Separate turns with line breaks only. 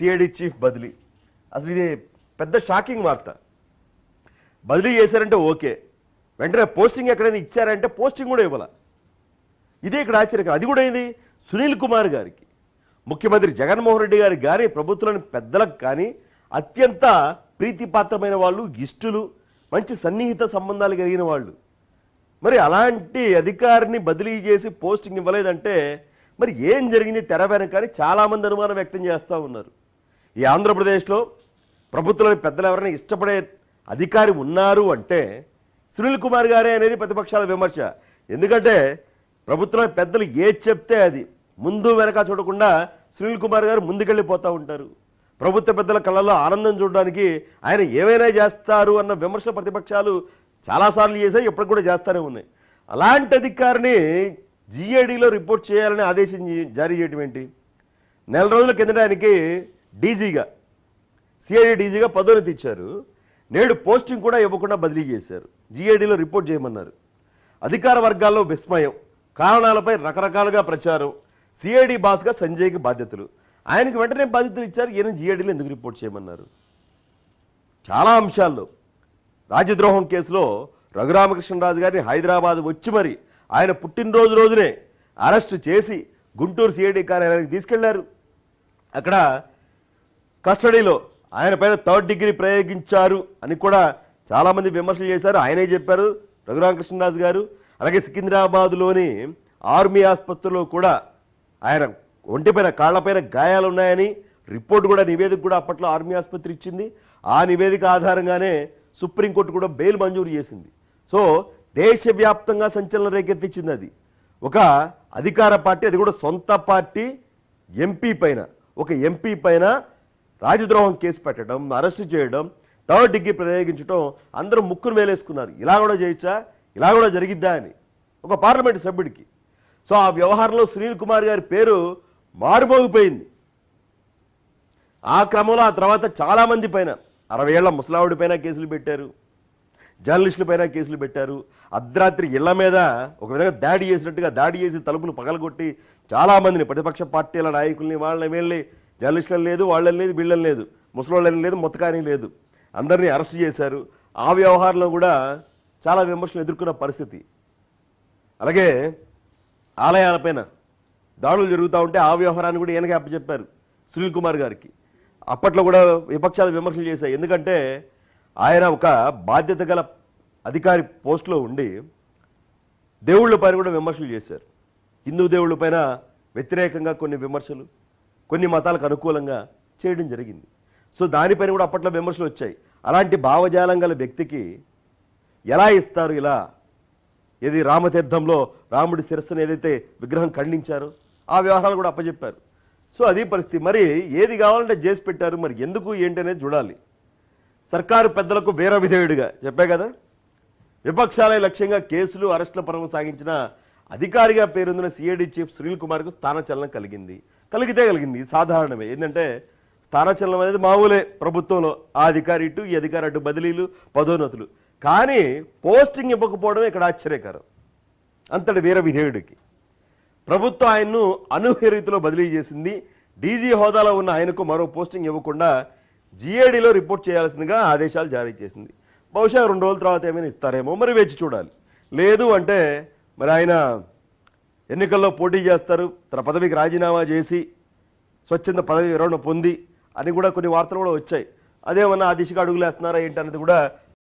CID chief బదిలీ. అసలు ఇది పెద్ద షాకింగ్ వార్త. బదిలీ చేశారంటే ఓకే. వెంటనే పోస్టింగ్ ఎక్కడైనా ఇచ్చారంటే పోస్టింగ్ కూడా ఇవ్వాల. ఇదే ఇక్కడ ఆశ్చర్యకరం. అది కూడా ఏంది? సునీల్ కుమార్ గారికి. ముఖ్యమంత్రి జగన్మోహన్ రెడ్డి గారికి కానీ ప్రభుత్వంలోని పెద్దలకు కానీ అత్యంత ప్రీతిపాత్రమైన వాళ్ళు ఇష్టులు మంచి సన్నిహిత సంబంధాలు కలిగిన వాళ్ళు. మరి అలాంటి అధికారిని బదిలీ చేసి పోస్టింగ్ ఇవ్వలేదంటే మరి ఏం జరిగింది తెర వెనక అని చాలామంది అనుమానం వ్యక్తం చేస్తూ ఉన్నారు. ఈ ఆంధ్రప్రదేశ్లో ప్రభుత్వంలోని పెద్దలు ఎవరైనా ఇష్టపడే అధికారి ఉన్నారు అంటే సునీల్ కుమార్ గారే అనేది ప్రతిపక్షాల విమర్శ. ఎందుకంటే ప్రభుత్వంలోని పెద్దలు ఏ చెప్తే అది. ముందు వెనక చూడకుండా సునీల్ కుమార్ గారు ముందుకెళ్ళిపోతూ ఉంటారు. ప్రభుత్వ పెద్దల కళ్ళల్లో ఆనందం చూడడానికి ఆయన ఏమైనా చేస్తారు అన్న విమర్శలు ప్రతిపక్షాలు చాలాసార్లు చేశాయి ఇప్పటికి కూడా చేస్తూనే ఉన్నాయి. అలాంటి అధికారిని జీఏడీలో రిపోర్ట్ చేయాలని ఆదేశం జారీ చేయటం ఏంటి? నెల రోజుల కిందటానికి డీజీగా సిఐడి డీజీగా పదోన్నతి ఇచ్చారు నేడు పోస్టింగ్ కూడా ఇవ్వకుండా బదిలీ చేశారు. జిఐడిలో రిపోర్ట్ చేయమన్నారు. అధికార వర్గాల్లో విస్మయం. కారణాలపై రకరకాలుగా ప్రచారం. సిఐడి బాస్గా సంజయ్కి బాధ్యతలు. ఆయనకు వెంటనే బాధ్యతలు ఇచ్చారు. ఈయన జిఐడిలో ఎందుకు రిపోర్ట్ చేయమన్నారు? చాలా అంశాల్లో. రాజద్రోహం కేసులో రఘురామకృష్ణరాజు గారిని హైదరాబాద్ వచ్చి మరి ఆయన పుట్టినరోజు రోజునే అరెస్ట్ చేసి గుంటూరు సిఐడి కార్యాలయానికి తీసుకెళ్ళారు. అక్కడ కస్టడీలో ఆయన పైన థర్డ్ డిగ్రీ ప్రయోగించారు అని కూడా చాలామంది విమర్శలు చేశారు. ఆయనే చెప్పారు రఘురామకృష్ణరాజు గారు. అలాగే సికింద్రాబాద్లోని ఆర్మీ ఆసుపత్రిలో కూడా ఆయన ఒంటిపైన కాళ్ళపైన గాయాలు ఉన్నాయని రిపోర్ట్ కూడా నివేదిక కూడా అప్పట్లో ఆర్మీ ఆసుపత్రి ఇచ్చింది. ఆ నివేదిక ఆధారంగానే సుప్రీంకోర్టు కూడా బెయిల్ మంజూరు చేసింది. సో దేశవ్యాప్తంగా సంచలనం రేకెత్తించింది అది. ఒక అధికార పార్టీ అది కూడా సొంత పార్టీ ఎంపీ పైన ఒక ఎంపీ పైన రాజద్రోహం కేసు పెట్టడం అరెస్ట్ చేయడం థర్డ్ డిగ్రీ ప్రయోగించడం అందరూ ముక్కును వేలేసుకున్నారు. ఇలా కూడా చేయొచ్చా? ఇలా కూడా జరిగిద్దా అని. ఒక పార్లమెంట్ సభ్యుడికి. సో ఆ వ్యవహారంలో సునీల్ కుమార్ గారి పేరు మారుమోగిపోయింది. ఆ క్రమంలో ఆ తర్వాత చాలామంది పైన అరవై ఏళ్ళ ముసలావుడి పైన కేసులు పెట్టారు. జర్నలిస్టుల పైన కేసులు పెట్టారు. అర్ధరాత్రి ఇళ్ళ మీద ఒక విధంగా దాడి చేసినట్టుగా దాడి చేసి తలుపులు పగలగొట్టి చాలామందిని ప్రతిపక్ష పార్టీల నాయకుల్ని వాళ్ళని వీళ్ళని జర్నలిస్టులను లేదు వాళ్ళని లేదు వీళ్ళని లేదు ముసలోళ్ళని లేదు మొత్తకాని లేదు. అందరినీ అరెస్ట్ చేశారు. ఆ వ్యవహారంలో కూడా చాలా విమర్శలు ఎదుర్కొన్న పరిస్థితి. అలాగే ఆలయాలపైన దాడులు జరుగుతూ ఉంటే ఆ వ్యవహారాన్ని కూడా ఈయనకే అప్పచెప్పారు సునీల్ కుమార్ గారికి. అప్పట్లో కూడా విపక్షాలు విమర్శలు చేశాయి. ఎందుకంటే ఆయన ఒక బాధ్యత గల అధికారి పోస్టులో ఉండి దేవుళ్ళ పైన కూడా విమర్శలు చేశారు. హిందూ దేవుళ్ళ పైన వ్యతిరేకంగా కొన్ని విమర్శలు కొన్ని మతాలకు అనుకూలంగా చేయడం జరిగింది. సో దానిపైన కూడా అప్పట్లో విమర్శలు వచ్చాయి. అలాంటి భావజాలం గల వ్యక్తికి ఎలా ఇస్తారు ఇలా? ఏది రామతీర్థంలో రాముడి శిరస్సును ఏదైతే విగ్రహం ఖండించారో ఆ వ్యవహారాలు కూడా అప్పచెప్పారు సో అది పరిస్థితి. మరి ఏది కావాలంటే చేసి పెట్టారు. మరి ఎందుకు ఏంటి అనేది చూడాలి. సర్కారు పెద్దలకు వేర విధేయుడిగా చెప్పే కదా. విపక్షాలే లక్ష్యంగా కేసులు అరెస్టుల పర్వం సాగించిన అధికారిగా పేరొందిన సిఐడి చీఫ్ సునీల్ కుమార్కు స్థానచలనం కలిగింది. కలిగితే కలిగింది. సాధారణమే. ఏంటంటే స్థానచలనం అనేది మామూలే ప్రభుత్వంలో. ఆ అధికారి ఇటు ఈ అధికారి అటు బదిలీలు పదోన్నతులు. కానీ పోస్టింగ్ ఇవ్వకపోవడం ఇక్కడ ఆశ్చర్యకరం. అంతటి వీర విధేయుడికి. ప్రభుత్వం ఆయన్ను అనూహ్య రీతిలో బదిలీ చేసింది. డీజీ హోదాలో ఉన్న ఆయనకు మరో పోస్టింగ్ ఇవ్వకుండా జీఏడీలో రిపోర్ట్ చేయాల్సిందిగా ఆదేశాలు జారీ చేసింది. బహుశా రెండు రోజుల తర్వాత ఏమైనా ఇస్తారేమో. మరి వేచి చూడాలి. లేదు అంటే మరి ఆయన ఎన్నికల్లో పోటీ చేస్తారు తన పదవికి రాజీనామా చేసి స్వచ్ఛంద పదవి విరమణ పొంది అని కూడా కొన్ని వార్తలు కూడా వచ్చాయి. అదేమన్నా ఆ దిశగా అడుగులేస్తున్నారా ఏంటి అనేది కూడా